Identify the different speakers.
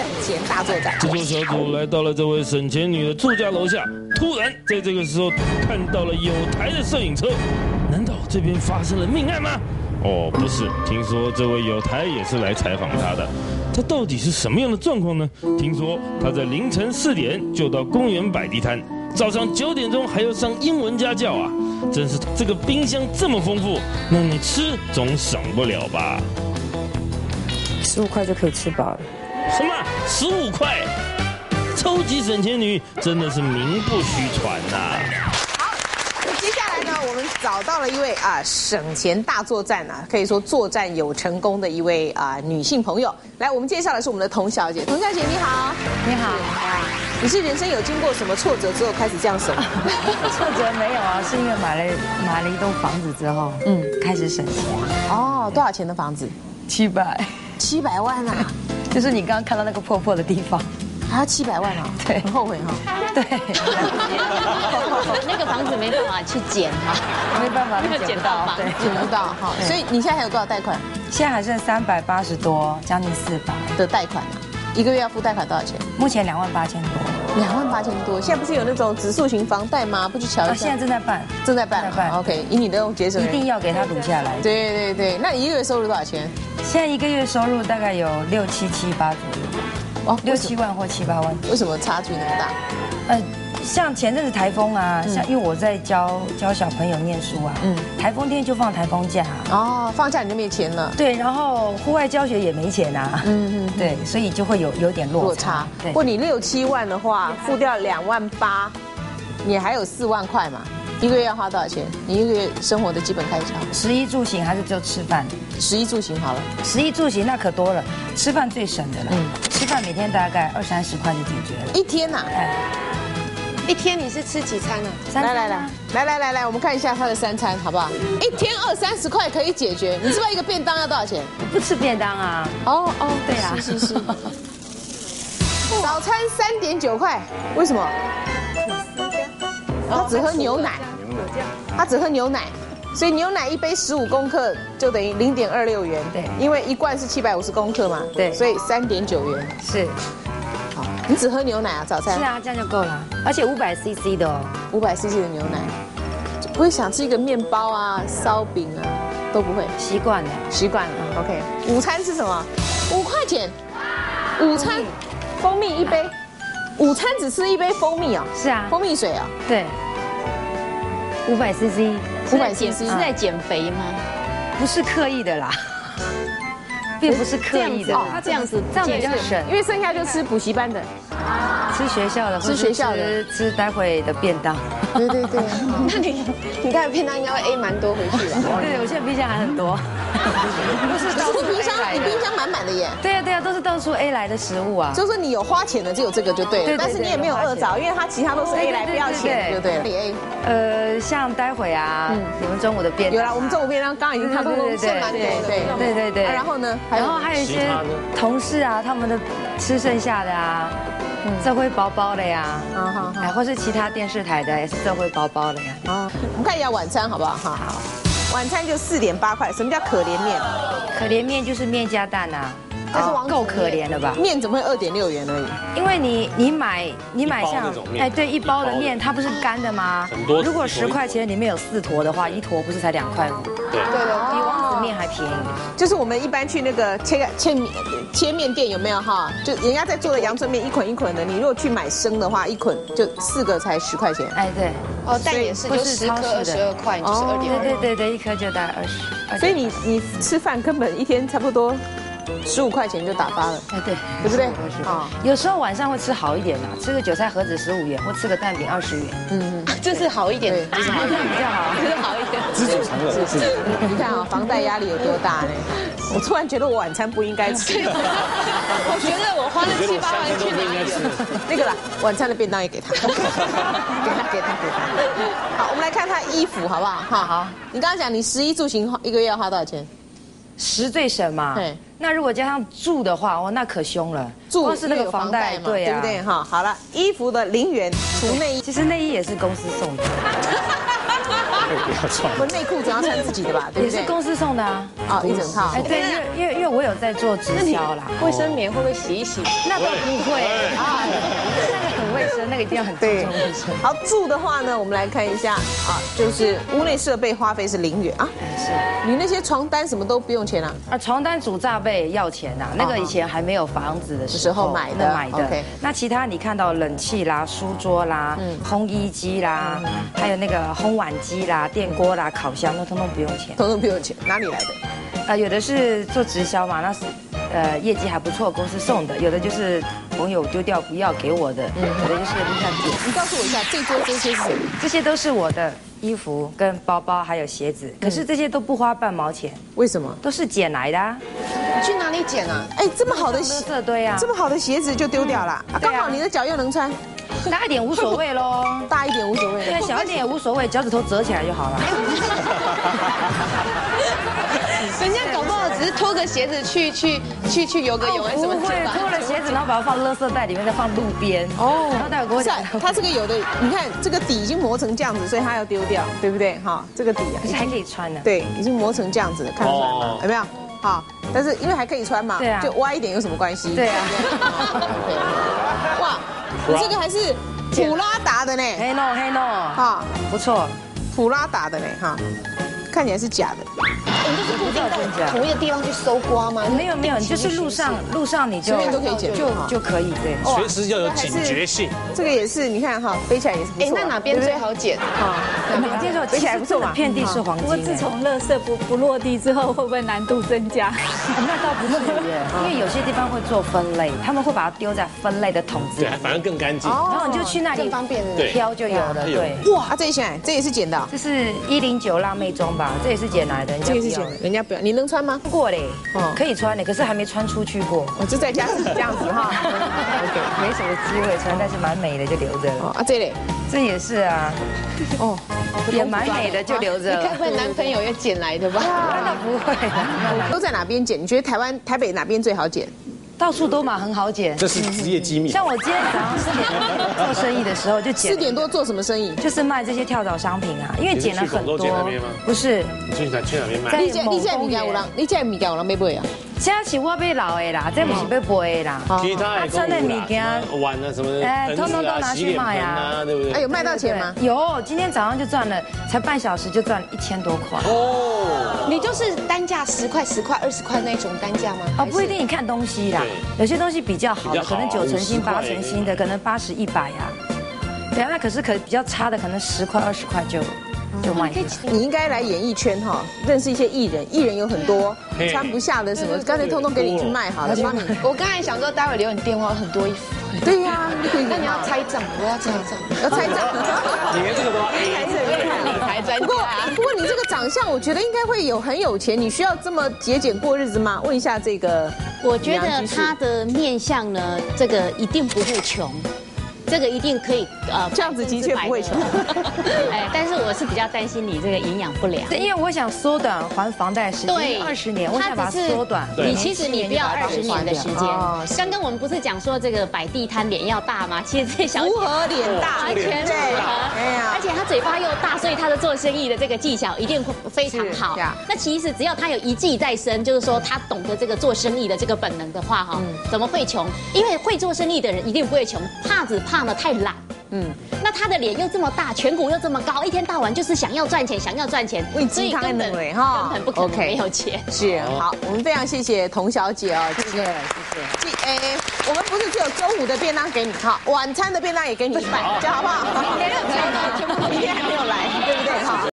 Speaker 1: 省钱大作战。
Speaker 2: 制作小组来到了这位省钱女的住家楼下，突然在这个时候看到了有台的摄影车，难道这边发生了命案吗？哦，不是，听说这位有台也是来采访她的，她到底是什么样的状况呢？听说她在凌晨四点就到公园摆地摊，早上九点钟还要上英文家教啊！真是这个冰箱这么丰富，那你吃总省不了吧？
Speaker 3: 十五块就可以吃饱了。
Speaker 2: 什么十五块？超级省钱女真的是名不虚传呐、
Speaker 1: 那接下来呢，我们找到了一位啊省钱大作战啊，可以说作战有成功的一位啊女性朋友。来，我们介绍的是我们的童小姐。童小姐你好，
Speaker 3: 你好，
Speaker 1: 你是人生有经过什么挫折之后开始这样省？
Speaker 3: 挫折没有啊，是因为买了买了一栋房子之后，嗯，开始省钱，
Speaker 1: 哦，多少钱的房子？
Speaker 3: 七百，
Speaker 1: 七百万啊，
Speaker 3: 就是你刚刚看到那个破破的地方，
Speaker 1: 还要七百万啊？
Speaker 3: 对。
Speaker 1: 很后悔哈、
Speaker 3: 对，
Speaker 4: 那个房子没办法去捡哈，
Speaker 3: 没办法，
Speaker 4: 那个捡到房。
Speaker 3: 对，
Speaker 1: 捡不到哈。所以你现在还有多少贷款？
Speaker 3: 现在还剩三百八十多，将近四百，
Speaker 1: 的贷款。啊？一个月要付贷款多少钱？
Speaker 3: 目前两万八千多，
Speaker 1: 两万八千多。现在不是有那种指数型房贷吗？不去瞧
Speaker 3: 啊，
Speaker 1: 一下
Speaker 3: 现在？正在办，
Speaker 1: 正在办。
Speaker 3: 正在办
Speaker 1: OK，以你的节省
Speaker 3: 一，定要给他撸下来。
Speaker 1: 对对对，那你一个月收入多少钱？
Speaker 3: 现在一个月收入大概有六七七八左右，
Speaker 1: 哦，
Speaker 3: 六七万或七八万。
Speaker 1: 为什么差距那么大？
Speaker 3: 呃，像前阵子台风啊，像因为我在教教小朋友念书啊，
Speaker 1: 嗯。
Speaker 3: 嗯，台风天就放台风假、啊，
Speaker 1: 哦，放假你就没钱了。
Speaker 3: 对，然后户外教学也没钱啊，
Speaker 1: 嗯嗯，
Speaker 3: 对，所以就会有有点落
Speaker 1: 落
Speaker 3: 差。
Speaker 1: 不，过你六七万的话，付掉两万八，你还有四万块嘛？一个月要花多少钱？你一个月生活的基本开销，
Speaker 3: 食衣住行还是就吃饭，
Speaker 1: 食衣住行好了。
Speaker 3: 食衣住行那可多了，吃饭最省的了。
Speaker 1: 嗯。
Speaker 3: 吃饭每天大概二三十块就解决了。
Speaker 1: 一天呐、
Speaker 3: 哎，
Speaker 1: 一天你是吃几餐呢、
Speaker 3: 三餐啊
Speaker 1: 来来来来来来来，我们看一下他的三餐好不好？一天二三十块可以解决。你知不知道一个便当要多少钱？
Speaker 3: 不吃便当啊？
Speaker 1: 哦哦，
Speaker 3: 对啊
Speaker 1: 是是是。早餐三点九块，为什么？他只喝牛奶，他只喝牛奶，所以牛奶一杯十五公克就等于零点二六元。
Speaker 3: 对
Speaker 1: 因为一罐是七百五十公克嘛。
Speaker 3: 对
Speaker 1: 所以三点九元。
Speaker 3: 是
Speaker 1: 好，你只喝牛奶啊？早餐？
Speaker 3: 是啊，这样就够了，而且五百 CC 的哦。
Speaker 1: 五百 CC 的牛奶，就不会想吃一个面包啊、烧饼啊，都不会，
Speaker 3: 习惯了，
Speaker 1: 习惯了。OK，午餐是什么？五块钱，午餐蜂蜜一杯，午餐只吃一杯蜂蜜哦，
Speaker 3: 是啊，
Speaker 1: 蜂蜜水啊，
Speaker 3: 对，五百 CC，
Speaker 1: 五百
Speaker 4: 减
Speaker 1: CC
Speaker 4: 是在减肥吗？
Speaker 3: 不是刻意的啦，并不是刻意的
Speaker 4: 这样子，哦这样子
Speaker 3: 这样比较省
Speaker 1: 因。为剩下就吃补习班的。
Speaker 3: 吃学校的，
Speaker 1: 吃学校的。
Speaker 3: 吃吃待会的便当。
Speaker 1: 对对对，
Speaker 4: 那你你看便当应该会 A 蛮多回去吧？
Speaker 3: 对，我现在冰箱还很多，不是到处
Speaker 1: 可是冰箱你冰箱满满的耶。
Speaker 3: 对呀对呀，都是到处 A 来的食物啊。
Speaker 1: 就是你有花钱的，就有这个就对了，但是你也没有饿着，因为它其他都是 A 来不要钱的，就对。了。A
Speaker 3: 呃，像待会啊，你们中午的便
Speaker 1: 有啦，我们中午便当刚刚已经差不多
Speaker 3: 对对对
Speaker 1: 剩蛮多的，
Speaker 3: 对对对对。
Speaker 1: 啊然后呢？
Speaker 3: 然后还有一些同事啊，他们的吃剩下的啊，这会包包的呀，
Speaker 1: 好好好
Speaker 3: 哎，或是其他电视台的也是社会包包的呀。
Speaker 1: 啊，我们看一下晚餐好不好？哈，好，晚餐就四点八块。什么叫可怜面？
Speaker 3: 可怜面就是面加蛋啊，
Speaker 1: 但是
Speaker 3: 够可怜了吧？
Speaker 1: 面怎么会二点六元而已？
Speaker 3: 因为你你买你买像哎对一包的面，它不是干的吗？
Speaker 2: 很多
Speaker 3: 如果十块钱里面有四坨的话，一坨不是才两块五？
Speaker 2: 对，
Speaker 1: 对对
Speaker 3: 比面还便宜。
Speaker 1: 就是我们一般去那个切个切面切面店有没有哈？就人家在做的阳春面一捆一捆的，你如果去买生的话，一捆就四个才十块钱。
Speaker 3: 哎对，
Speaker 4: 哦，但也是，
Speaker 3: 不
Speaker 4: 就是十颗二
Speaker 3: 超市的
Speaker 4: 十二块，就是
Speaker 1: 哦
Speaker 4: 二点
Speaker 3: 对对对对，一颗就大概二十。
Speaker 1: 所以你你吃饭根本一天差不多十五块钱就打发了。
Speaker 3: 哎对，
Speaker 1: 对不对
Speaker 3: 是
Speaker 1: 啊
Speaker 3: 有时候晚上会吃好一点的，吃个韭菜盒子十五元，或吃个蛋饼二十元，
Speaker 1: 嗯，
Speaker 4: 这是好一点
Speaker 1: 对，，这是好
Speaker 3: 一点比较好。
Speaker 4: 这 是好一点。
Speaker 5: 知足常乐，知足常乐。
Speaker 1: 你看啊，房贷压力有多大呢？我突然觉得我晚餐不应该吃。
Speaker 4: 我觉得我花了七八万去哪里了？
Speaker 1: 那个啦，晚餐的便当也给他，给他，给他，给他。好，我们来看他衣服好不好？哈，
Speaker 3: 好。
Speaker 1: 你刚刚讲你食衣住行一个月要花多少钱？
Speaker 3: 十最省嘛
Speaker 1: 对，
Speaker 3: 那如果加上住的话，哦，那可凶了。
Speaker 1: 住
Speaker 3: 光是那个房贷，
Speaker 1: 嘛，
Speaker 3: 对啊
Speaker 1: 对不对？哈，好了，衣服的零元除内衣，
Speaker 3: 其实内衣也是公司送的，
Speaker 5: 不要穿。
Speaker 1: 我内裤总要穿自己的吧，对不对？
Speaker 3: 也是公司送的啊。
Speaker 1: 啊，一整套
Speaker 3: 哎，。对，因为因为因为我有在做直销啦，
Speaker 4: 卫生棉会不会洗一洗？
Speaker 3: 那倒不会啊，卫生，那个一定要很注
Speaker 1: 对
Speaker 3: 重卫生。
Speaker 1: 好住的话呢，我们来看一下啊，就是屋内设备花费是零元啊，
Speaker 3: 是
Speaker 1: 你那些床单什么都不用钱啊。
Speaker 3: 啊，床单主炸被要钱呐，那个以前还没有房子的时
Speaker 1: 时候
Speaker 3: 候
Speaker 1: 买的
Speaker 3: 那买的。那其他你看到冷气啦、书桌啦、烘衣机啦，还有那个烘碗机啦、电锅啦、烤箱，那通通不用钱。
Speaker 1: 通通不用钱，哪里来的？
Speaker 3: 呃，有的是做直销嘛，那是呃业绩还不错，公司送的；有的就是朋友丢掉不要给我的，有的就是你看点。
Speaker 1: 你告诉我一下，这桌这些是什么？
Speaker 3: 这些都是我的衣服、跟包包还有鞋子，可是这些都不花半毛钱，
Speaker 1: 为什么？
Speaker 3: 都是捡来的啊，
Speaker 4: 你去哪里捡啊？
Speaker 1: 哎，这么好的
Speaker 3: 垃
Speaker 1: 鞋，
Speaker 3: 这堆啊
Speaker 1: 这，么好的鞋子就丢掉了，刚好你的脚又能穿，
Speaker 3: 大一点无所谓喽。
Speaker 1: 大一点无所谓。
Speaker 3: 对，小一点也无所谓，脚趾头折起来就好了。
Speaker 4: 人家搞不好只是脱个鞋子去去去去游个泳什么
Speaker 3: 不会把它放垃圾袋里面，再放路边。哦，然后待会跟我讲
Speaker 1: 不是啊，，它这个有的，你看这个底已经磨成这样子，所以它要丢掉，对不对？哈，这个底啊
Speaker 3: 可，是还可以穿的。
Speaker 1: 对，已经磨成这样子了，看得出来吗
Speaker 5: 哦？
Speaker 1: 有没有？好，但是因为还可以穿嘛，
Speaker 3: 对啊
Speaker 1: 就歪一点有什么关系？
Speaker 3: 对啊，
Speaker 1: 哇，你这个还是普拉达的呢，
Speaker 3: 黑诺黑诺，
Speaker 1: 哈，
Speaker 3: 不错。
Speaker 1: 普拉达的呢，哈，看起来是假的。
Speaker 4: 你就是固定到同一个地方去搜刮吗？
Speaker 3: 没有没有，你就是路上路上你就
Speaker 1: 随便都可以捡
Speaker 3: 就就可以对。
Speaker 1: 哇
Speaker 5: 随时要有警觉性。
Speaker 1: 这个也是，你看哈，飞起来也是不错啊。
Speaker 4: 哎，那哪边最好捡？
Speaker 1: 啊？
Speaker 3: 哪件就
Speaker 1: 飞起来不错嘛。
Speaker 3: 遍地是黄金
Speaker 6: 不过。自从垃圾不不落地之后，会不会难度增加？
Speaker 3: 那倒不至于，因为有些地方会做分类，他们会把它丢在分类的桶子里
Speaker 5: 对，，反而更干净。
Speaker 3: 然后你就去那里
Speaker 4: 方便
Speaker 3: 挑就有了。对，
Speaker 1: 哇，啊这一些这也是捡的啊，
Speaker 3: 这是一零九辣妹装吧，这也是捡来的，
Speaker 1: 这个是人家不要，你能穿吗？
Speaker 3: 过嘞
Speaker 1: 哦，
Speaker 3: 可以穿的，可是还没穿出去过。
Speaker 1: 我就在家是 这样子哈。
Speaker 3: OK，没什么机会穿，但是蛮美的就留着了。
Speaker 1: 哦啊，这里
Speaker 3: 这也是啊，
Speaker 1: 哦，
Speaker 3: 也蛮美的就留着了
Speaker 4: 你该。不会男朋友要捡来的吧？
Speaker 3: 那不会啦，
Speaker 1: 都在哪边捡？你觉得台湾台北哪边最好捡？
Speaker 3: 到处都嘛很好捡。
Speaker 5: 这是职业机密。
Speaker 3: 像我今天早上四点多做生意的时候就捡，
Speaker 1: 四点多做什么生意？
Speaker 3: 就是卖这些跳蚤商品啊，因为捡了很多
Speaker 5: 去广州捡那边吗。
Speaker 3: 不是，
Speaker 5: 你去哪去哪边买？
Speaker 3: 在
Speaker 1: 你这你这
Speaker 3: 某公园
Speaker 1: 物件有人，你这米家有人买不啊？
Speaker 3: 这是我被老的啦，这不是被背的啦。
Speaker 5: 其他也
Speaker 3: 穿的物件
Speaker 5: 碗啊什么的，
Speaker 3: 哎通通都拿去卖啊
Speaker 5: 啊，对不对？
Speaker 1: 哎，有卖到钱吗？
Speaker 3: 有，今天早上就赚了，才半小时就赚一千多块。
Speaker 5: 哦，
Speaker 4: 你就是单价十块、十块、二十块那种单价吗？
Speaker 3: 哦，不一定，你看东西啦，有些东西比较好的，可能九成新、八成新的，可能八十、一百呀。对啊，那可是可比较差的，可能十块、二十块就就卖掉。
Speaker 1: 你应该来演艺圈哈，认识一些艺人，艺人有很多穿不下的什么，干脆通通给你去卖好了，帮你。
Speaker 4: 我刚才想说，待会留你电话，很多衣服。
Speaker 1: 对呀，
Speaker 4: 那你要拆账，我要拆账。
Speaker 1: 要拆账。
Speaker 5: 你连这个都要 A，
Speaker 4: 理财专
Speaker 1: 不过
Speaker 4: 家。
Speaker 1: 不过你这个长相，我觉得应该会有很有钱，你需要这么节俭过日子吗？问一下这个，
Speaker 7: 我觉得他的面相呢，这个一定不会穷，这个一定可以呃，
Speaker 1: 这样子的确不会穷。
Speaker 7: 哎，但是我是比较担心你这个营养不良。
Speaker 3: 对，因为我想缩短还房贷时
Speaker 7: 对
Speaker 3: 间，二十年，我想把它缩短。
Speaker 7: 你其实你不要二十年的时间
Speaker 1: 哦。
Speaker 7: 刚刚我们不是讲说这个摆地摊脸要大吗？其实这小姐
Speaker 1: 符合脸大，
Speaker 7: 嘴巴又大，所以他的做生意的这个技巧一定会非常好。那其实只要他有一技在身，就是说他懂得这个做生意的这个本能的话，哈，怎么会穷？因为会做生意的人一定不会穷，怕只怕呢太懒。嗯，那他的脸又这么大，颧骨又这么高，一天到晚就是想要赚钱，想要赚钱，
Speaker 1: 为鸡汤
Speaker 7: 所以根本
Speaker 1: 哈
Speaker 7: 根本不可能
Speaker 1: OK
Speaker 7: 没有钱。
Speaker 1: 是好，我们非常谢谢童小姐哦，谢谢谢谢。记哎，我们不是只有周五的便当给你哈晚餐的便当也给你一半这样好不好？明天还没有来对不对哈？